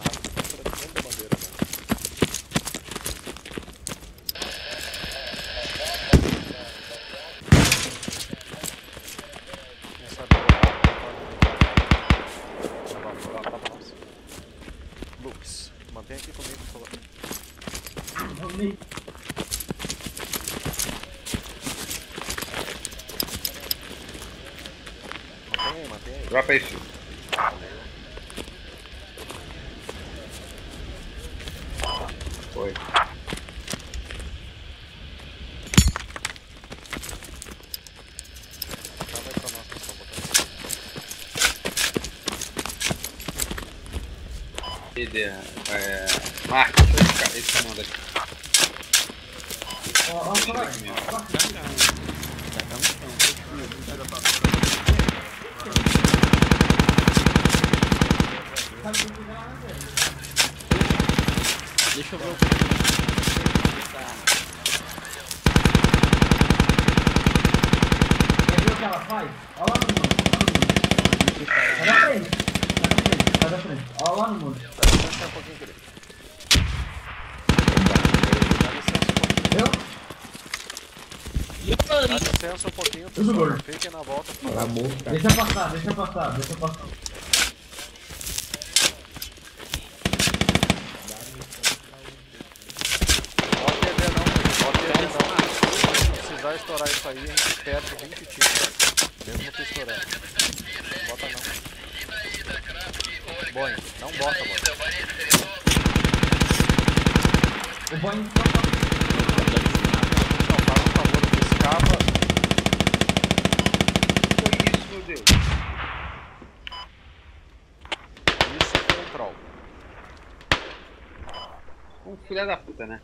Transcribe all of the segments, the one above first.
rápido, tá fora dentro bandeira, mantém aqui comigo, por Foi. Tá. ID, é... Marca, deixa eu ficar. Esse comando aqui. Ó, ó, Deixa vai. ele aqui mesmo. Deixa eu ver o Quer ver o que ela faz? Olha lá no mundo. Vai da frente. Vai da frente. Vai. Olha lá no mundo. Dá licença um pouquinho, querido. Dá licença um pouquinho. Pessoal. Fiquem na volta. Deixa passar, deixa passar, deixa passar. Pode perder não, querido. Pode perder não. Se precisar estourar isso aí, a gente perde 20 tiros. Mesmo tu estourando. Bota não. Boing, não bota, Boing. O Boeing Não, faz um favor, tu escapa. Foi isso, meu Deus. Isso um troll. Um filho da puta, né?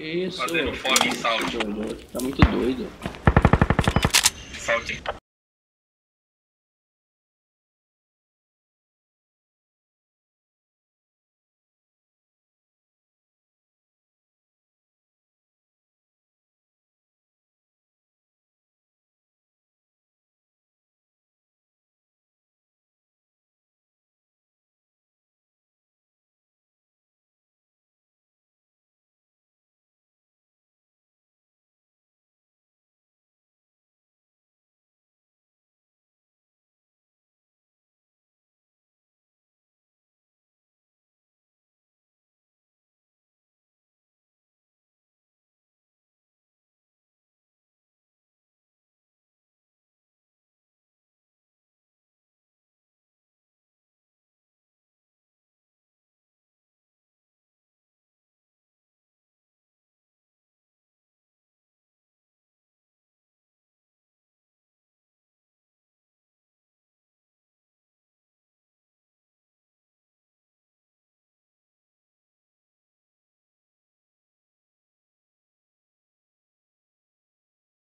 Isso. Fazendo fome e salto. Tá muito doido. Salte.